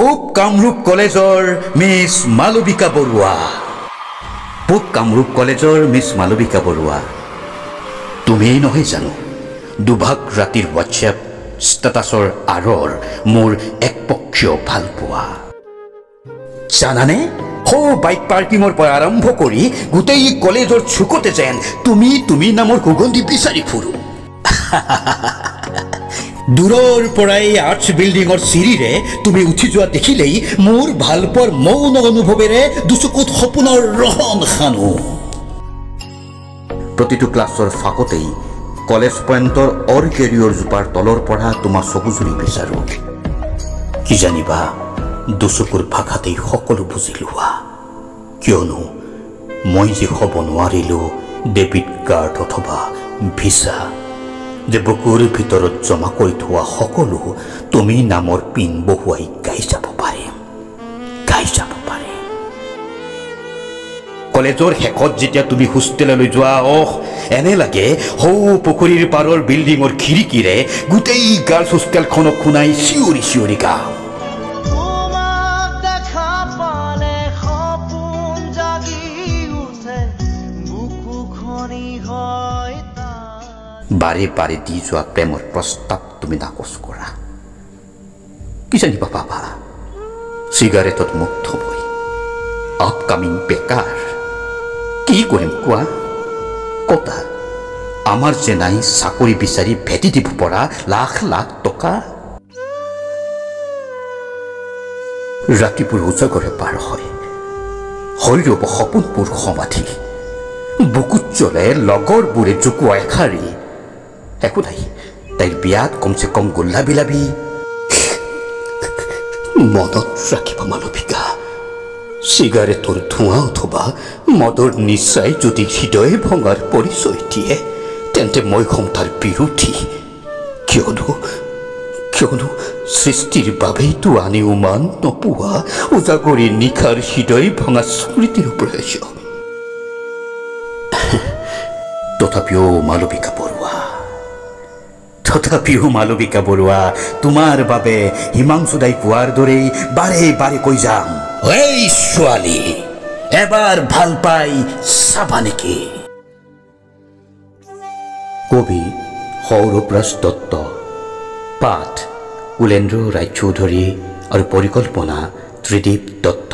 পূব কামৰূপ কলেজৰ মিছ মালবিকা বৰুৱা পূব কামৰূপ কলেজৰ মিছ মালবিকা বৰুৱা তুমিয়েই নহয় জানো দুভাগ ৰাতিৰ হোৱাটছএপ ষ্টেটাছৰ আঁৰৰ মোৰ একপক্ষীয় ভালপোৱা জানানে সৌ বাইক পাৰ্কিঙৰ পৰা আৰম্ভ কৰি গোটেই কলেজৰ চুকতে যেন তুমি তুমি নামৰ সুগন্ধি বিচাৰি ফুৰো দূৰৰ পৰাই আৰ্টছ বিল্ডিঙৰ চিৰিৰে তুমি উঠি যোৱা দেখিলেই মোৰ ভালপোৱাৰ মৌন অনুভৱেৰে দুচকুত সপোনৰ ৰহন সানো। প্ৰতিটো ক্লাছৰ ফাকতেই কলেজ পইণ্টৰ অৰ কেৰিয়ৰ জোপাৰ তলৰ পৰা তোমাৰ চকুজুৰি বিচাৰোঁ। কি জানিবা দুচকুৰ ভাষাতেই সকলো বুজি লোৱা। কিয়নো মই যে হ'ব নোৱাৰিলোঁ ডেবিট কাৰ্ড অথবা ভিছা। যে বুকুৰ ভিতৰত জমা কৰি থোৱা সকলো তুমি নামৰ পিন বহুৱাই গাই যাব পাৰিম গাই যাব পাৰিম কলেজৰ শেষত যেতিয়া তুমি হোষ্টেললৈ যোৱা অহ এনে লাগে সৌ পুখুৰীৰ পাৰৰ বিল্ডিঙৰ খিৰিকীৰে গোটেই গাৰ্লছ হোষ্টেলখনক শুনাই চিঞৰি চিঞৰি গাওঁ বাৰে বাৰে দি যোৱা প্ৰেমৰ প্ৰস্তাৱ তুমি নাকচ কৰা কি জানিবা পাবা চিগাৰেটত মুখ থবই আপকামিং বেকাৰ কি কৰিম কোৱা কতা আমাৰ যে নাই চাকৰি বিচাৰি ভেটি দিব পৰা লাখ লাখ টকা ৰাতিবোৰ উজাগৰে পাৰ হয় ৰ'ব সপোনবোৰ সমাধি বুকুত জ্বলে লগৰবোৰে জোকোৱা এষাৰি একো নাই তাইৰ বিয়াত কমচে কম গোল্লা বিলাবি মনত ৰাখিবা মানৱিকা চিগাৰেটৰ ধোঁৱা অথবা মদৰ নিচাই যদি হৃদয় ভঙাৰ পৰিচয় দিয়ে তেন্তে মই হ'ম তাৰ বিৰোধী কিয়নো কিয়নো সৃষ্টিৰ বাবেইতো আনি উমান নপোৱা উজাগৰি নিশাৰ হৃদয় ভঙা স্মৃতিৰ প্ৰয়োজন তথাপিও মালবিকা বৰুৱা তথাপিও মালবিকা বৰুৱা তোমাৰ বাবে হিমাংশু দাই কোৱাৰ দৰেই বাৰে বাৰে কৈ যাম। এই ছোৱালী এবাৰ ভালো পাই চাবা নেকি? কবি সৌৰভৰাজ দত্ত পাঠ কুলেন্দ্ৰ ৰায়চৌধুৰী আৰু পৰিকল্পনা ত্ৰিদীপ দত্ত।